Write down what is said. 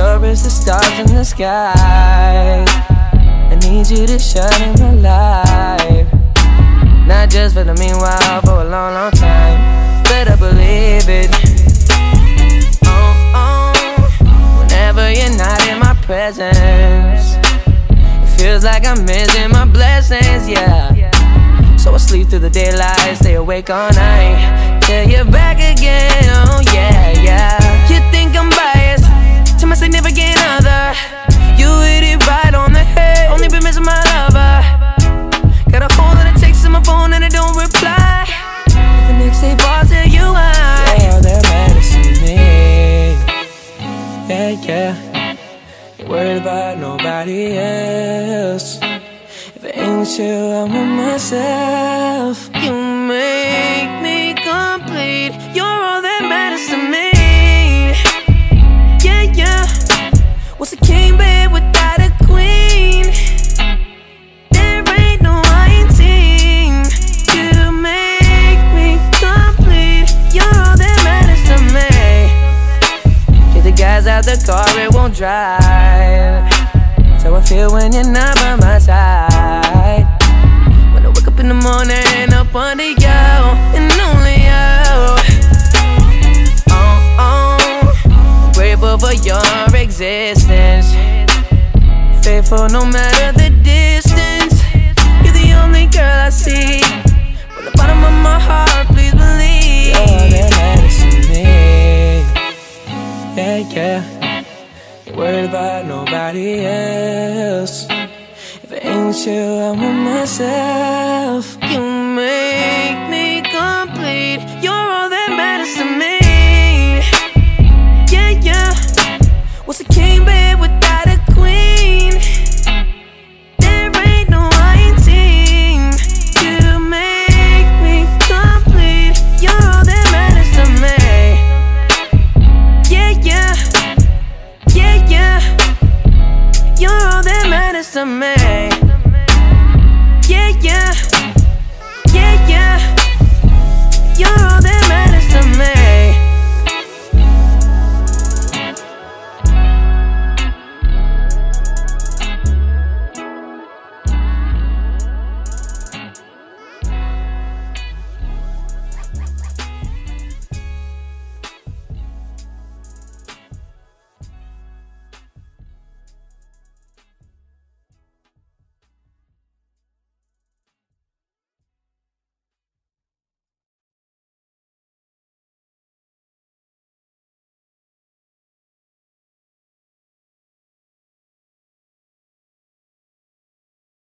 sure as the stars in the sky. I need you to shine in my life. Not just for the meanwhile, for a long, long time. Better believe it. Oh, oh. Whenever you're not in my presence, it feels like I'm missing my blessings, yeah. So I sleep through the daylight, stay awake all night. Till you're back again, Yeah. Worried about nobody else. If it ain't with you, I'm with myself. The car, it won't drive. So I feel when you're not by my side. When I wake up in the morning, up under you, and only you. Uh-uh. Oh, oh, grateful for your existence. Faithful no matter the distance. You're the only girl I see. From the bottom of my heart, please believe. You're the to me. Yeah, yeah worried about nobody else. If it ain't you, I'm with myself. You make me complete. You're a man